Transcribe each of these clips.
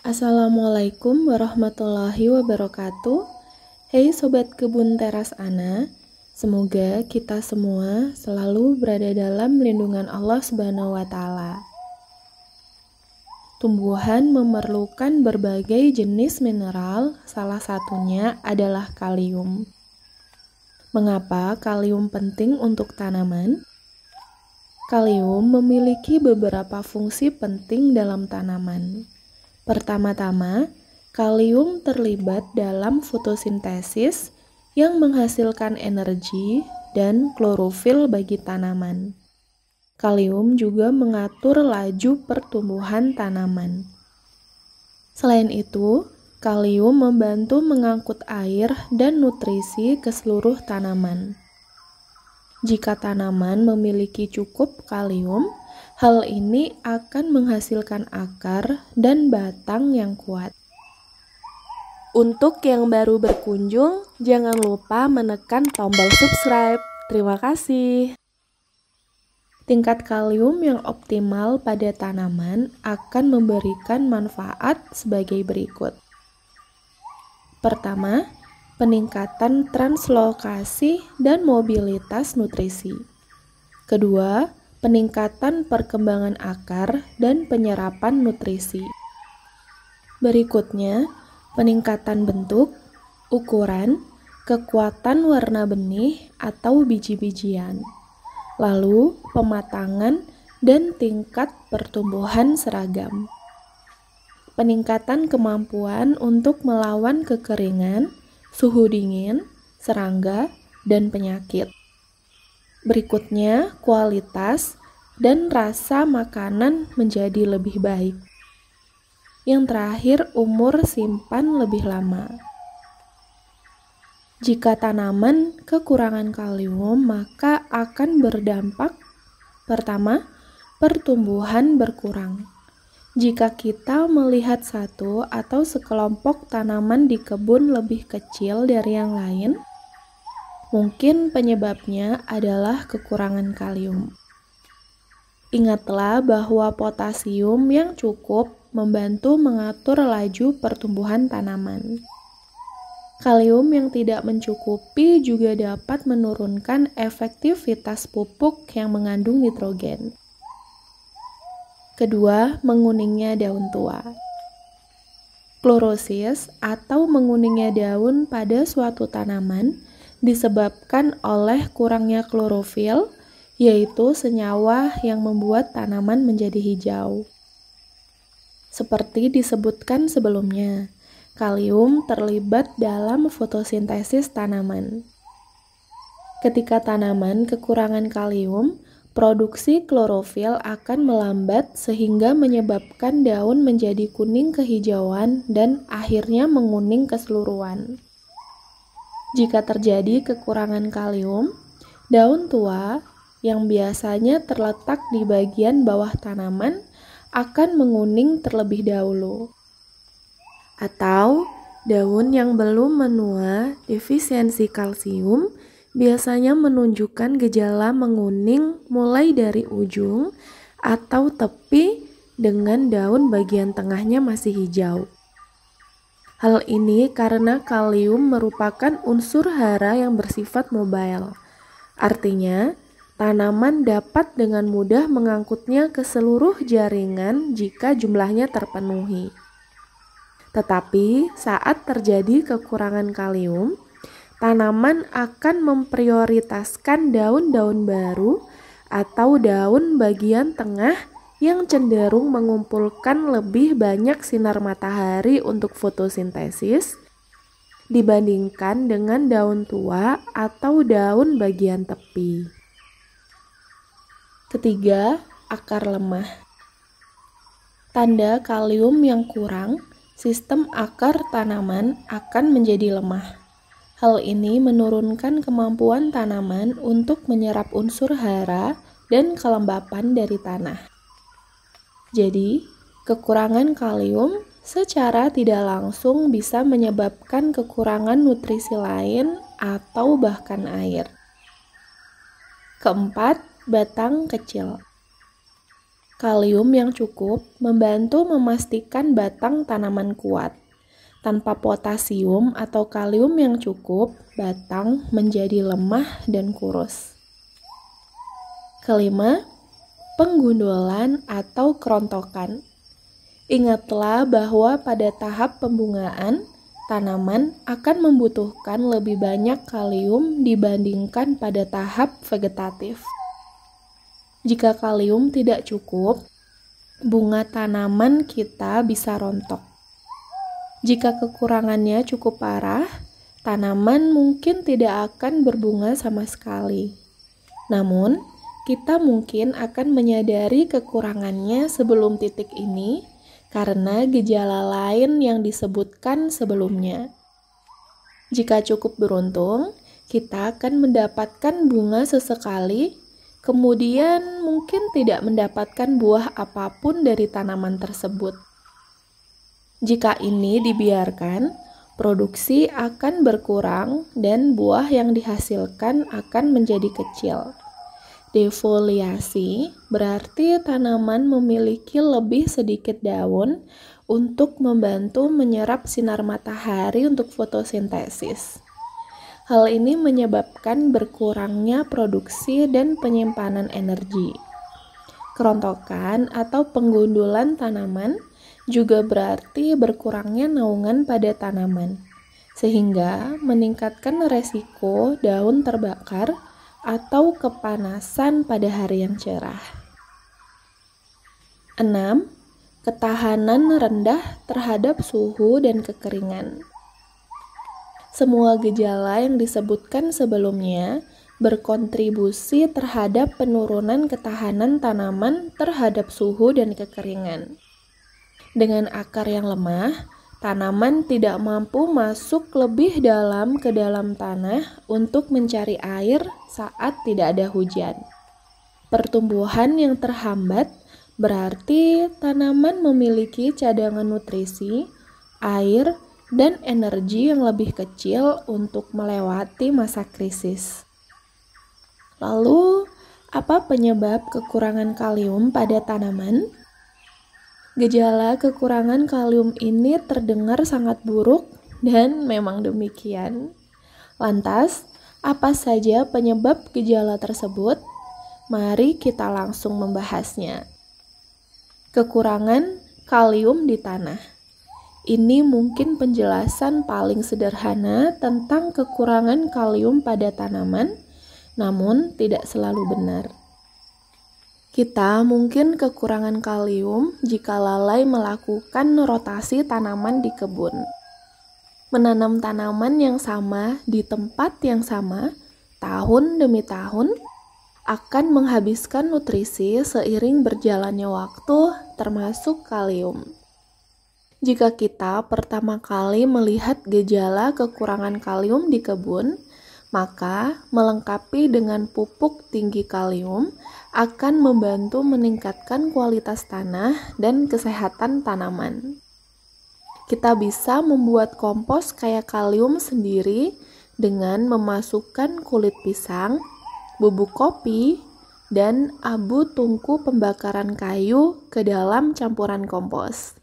Assalamualaikum warahmatullahi wabarakatuh. Hei sobat kebun teras Ana, semoga kita semua selalu berada dalam lindungan Allah Subhanahu wa taala. Tumbuhan memerlukan berbagai jenis mineral, salah satunya adalah kalium. Mengapa kalium penting untuk tanaman? Kalium memiliki beberapa fungsi penting dalam tanaman. Pertama-tama, kalium terlibat dalam fotosintesis yang menghasilkan energi dan klorofil bagi tanaman. Kalium juga mengatur laju pertumbuhan tanaman. Selain itu, kalium membantu mengangkut air dan nutrisi ke seluruh tanaman. Jika tanaman memiliki cukup kalium, Hal ini akan menghasilkan akar dan batang yang kuat. Untuk yang baru berkunjung, jangan lupa menekan tombol subscribe. Terima kasih. Tingkat kalium yang optimal pada tanaman akan memberikan manfaat sebagai berikut. Pertama, peningkatan translokasi dan mobilitas nutrisi. Kedua, peningkatan perkembangan akar, dan penyerapan nutrisi. Berikutnya, peningkatan bentuk, ukuran, kekuatan warna benih atau biji-bijian. Lalu, pematangan dan tingkat pertumbuhan seragam. Peningkatan kemampuan untuk melawan kekeringan, suhu dingin, serangga, dan penyakit. Berikutnya, kualitas dan rasa makanan menjadi lebih baik. Yang terakhir, umur simpan lebih lama. Jika tanaman kekurangan kalium, maka akan berdampak pertama, pertumbuhan berkurang. Jika kita melihat satu atau sekelompok tanaman di kebun lebih kecil dari yang lain, Mungkin penyebabnya adalah kekurangan kalium. Ingatlah bahwa potasium yang cukup membantu mengatur laju pertumbuhan tanaman. Kalium yang tidak mencukupi juga dapat menurunkan efektivitas pupuk yang mengandung nitrogen. Kedua, menguningnya daun tua. Klorosis atau menguningnya daun pada suatu tanaman disebabkan oleh kurangnya klorofil, yaitu senyawa yang membuat tanaman menjadi hijau. Seperti disebutkan sebelumnya, kalium terlibat dalam fotosintesis tanaman. Ketika tanaman kekurangan kalium, produksi klorofil akan melambat sehingga menyebabkan daun menjadi kuning kehijauan dan akhirnya menguning keseluruhan. Jika terjadi kekurangan kalium, daun tua yang biasanya terletak di bagian bawah tanaman akan menguning terlebih dahulu. Atau daun yang belum menua defisiensi kalsium biasanya menunjukkan gejala menguning mulai dari ujung atau tepi dengan daun bagian tengahnya masih hijau. Hal ini karena kalium merupakan unsur hara yang bersifat mobile. Artinya, tanaman dapat dengan mudah mengangkutnya ke seluruh jaringan jika jumlahnya terpenuhi. Tetapi, saat terjadi kekurangan kalium, tanaman akan memprioritaskan daun-daun baru atau daun bagian tengah yang cenderung mengumpulkan lebih banyak sinar matahari untuk fotosintesis dibandingkan dengan daun tua atau daun bagian tepi. Ketiga, akar lemah. Tanda kalium yang kurang, sistem akar tanaman akan menjadi lemah. Hal ini menurunkan kemampuan tanaman untuk menyerap unsur hara dan kelembapan dari tanah. Jadi, kekurangan kalium secara tidak langsung bisa menyebabkan kekurangan nutrisi lain atau bahkan air. Keempat, batang kecil. Kalium yang cukup membantu memastikan batang tanaman kuat. Tanpa potasium atau kalium yang cukup, batang menjadi lemah dan kurus. Kelima, penggundulan atau kerontokan. Ingatlah bahwa pada tahap pembungaan, tanaman akan membutuhkan lebih banyak kalium dibandingkan pada tahap vegetatif. Jika kalium tidak cukup, bunga tanaman kita bisa rontok. Jika kekurangannya cukup parah, tanaman mungkin tidak akan berbunga sama sekali. Namun, kita mungkin akan menyadari kekurangannya sebelum titik ini karena gejala lain yang disebutkan sebelumnya. Jika cukup beruntung, kita akan mendapatkan bunga sesekali kemudian mungkin tidak mendapatkan buah apa pun dari tanaman tersebut. Jika ini dibiarkan, produksi akan berkurang dan buah yang dihasilkan akan menjadi kecil. Defoliasi berarti tanaman memiliki lebih sedikit daun untuk membantu menyerap sinar matahari untuk fotosintesis. Hal ini menyebabkan berkurangnya produksi dan penyimpanan energi. Kerontokan atau penggundulan tanaman juga berarti berkurangnya naungan pada tanaman, sehingga meningkatkan resiko daun terbakar atau kepanasan pada hari yang cerah. 6. Ketahanan rendah terhadap suhu dan kekeringan. Semua gejala yang disebutkan sebelumnya berkontribusi terhadap penurunan ketahanan tanaman terhadap suhu dan kekeringan. Dengan akar yang lemah, tanaman tidak mampu masuk lebih dalam ke dalam tanah untuk mencari air saat tidak ada hujan. Pertumbuhan yang terhambat berarti tanaman memiliki cadangan nutrisi, air, dan energi yang lebih kecil untuk melewati masa krisis. Lalu, apa penyebab kekurangan kalium pada tanaman? Gejala kekurangan kalium ini terdengar sangat buruk dan memang demikian. Lantas, apa saja penyebab gejala tersebut? Mari kita langsung membahasnya. Kekurangan kalium di tanah. Ini mungkin penjelasan paling sederhana tentang kekurangan kalium pada tanaman, namun tidak selalu benar. Kita mungkin kekurangan kalium jika lalai melakukan rotasi tanaman di kebun. Menanam tanaman yang sama di tempat yang sama tahun demi tahun akan menghabiskan nutrisi seiring berjalannya waktu, termasuk kalium. Jika kita pertama kali melihat gejala kekurangan kalium di kebun, maka melengkapi dengan pupuk tinggi kalium akan membantu meningkatkan kualitas tanah dan kesehatan tanaman. Kita bisa membuat kompos kaya kalium sendiri dengan memasukkan kulit pisang, bubuk kopi, dan abu tungku pembakaran kayu ke dalam campuran kompos.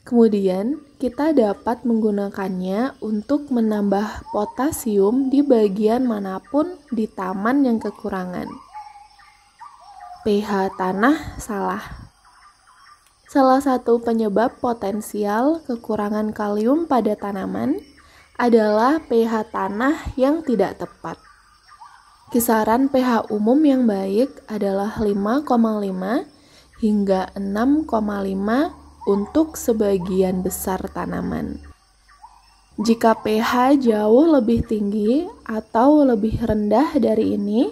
Kemudian, kita dapat menggunakannya untuk menambah potasium di bagian mana pun di taman yang kekurangan. pH tanah salah. Salah satu penyebab potensial kekurangan kalium pada tanaman adalah pH tanah yang tidak tepat. Kisaran pH umum yang baik adalah 5,5 hingga 6,5 untuk sebagian besar tanaman. Jika pH jauh lebih tinggi atau lebih rendah dari ini,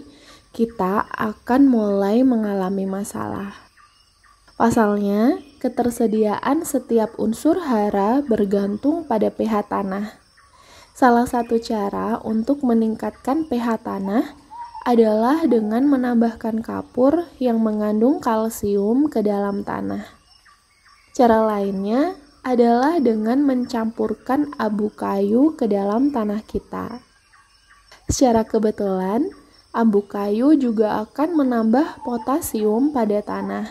kita akan mulai mengalami masalah. Pasalnya, ketersediaan setiap unsur hara bergantung pada pH tanah. Salah satu cara untuk meningkatkan pH tanah adalah dengan menambahkan kapur yang mengandung kalsium ke dalam tanah. Cara lainnya adalah dengan mencampurkan abu kayu ke dalam tanah kita. Secara kebetulan, abu kayu juga akan menambah potasium pada tanah.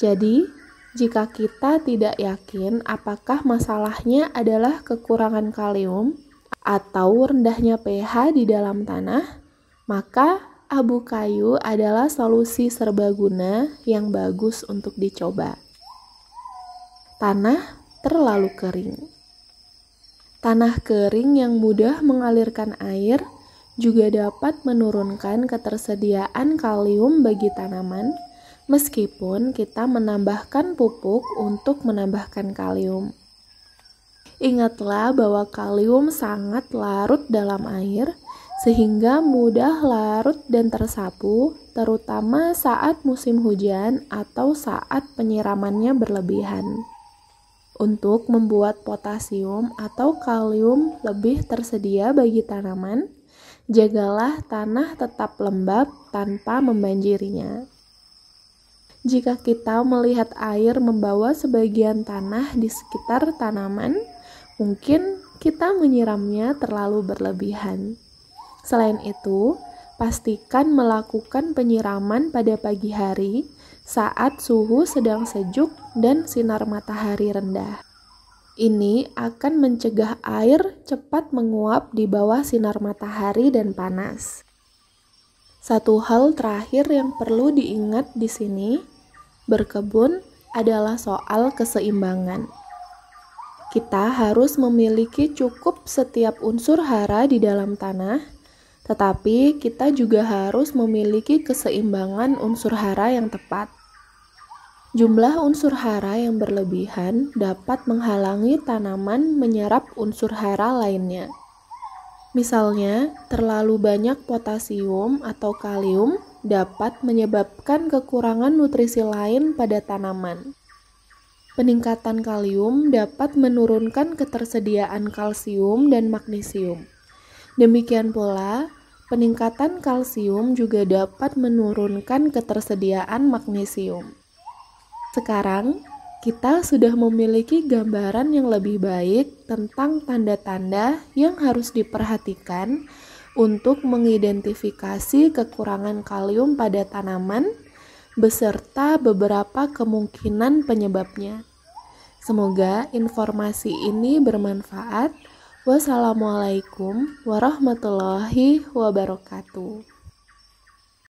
Jadi, jika kita tidak yakin apakah masalahnya adalah kekurangan kalium atau rendahnya pH di dalam tanah, maka abu kayu adalah solusi serbaguna yang bagus untuk dicoba. Tanah terlalu kering. Tanah kering yang mudah mengalirkan air juga dapat menurunkan ketersediaan kalium bagi tanaman, meskipun kita menambahkan pupuk untuk menambahkan kalium. Ingatlah bahwa kalium sangat larut dalam air, sehingga mudah larut dan tersapu, terutama saat musim hujan atau saat penyiramannya berlebihan. Untuk membuat potasium atau kalium lebih tersedia bagi tanaman, jagalah tanah tetap lembab tanpa membanjirinya. Jika kita melihat air membawa sebagian tanah di sekitar tanaman, mungkin kita menyiramnya terlalu berlebihan. Selain itu, pastikan melakukan penyiraman pada pagi hari saat suhu sedang sejuk dan sinar matahari rendah. Ini akan mencegah air cepat menguap di bawah sinar matahari dan panas. Satu hal terakhir yang perlu diingat di sini, berkebun adalah soal keseimbangan. Kita harus memiliki cukup setiap unsur hara di dalam tanah tetapi kita juga harus memiliki keseimbangan unsur hara yang tepat. Jumlah unsur hara yang berlebihan dapat menghalangi tanaman menyerap unsur hara lainnya. Misalnya, terlalu banyak potasium atau kalium dapat menyebabkan kekurangan nutrisi lain pada tanaman. Peningkatan kalium dapat menurunkan ketersediaan kalsium dan magnesium. Demikian pula, peningkatan kalsium juga dapat menurunkan ketersediaan magnesium. Sekarang, kita sudah memiliki gambaran yang lebih baik tentang tanda-tanda yang harus diperhatikan untuk mengidentifikasi kekurangan kalium pada tanaman beserta beberapa kemungkinan penyebabnya. Semoga informasi ini bermanfaat. Wassalamualaikum warahmatullahi wabarakatuh.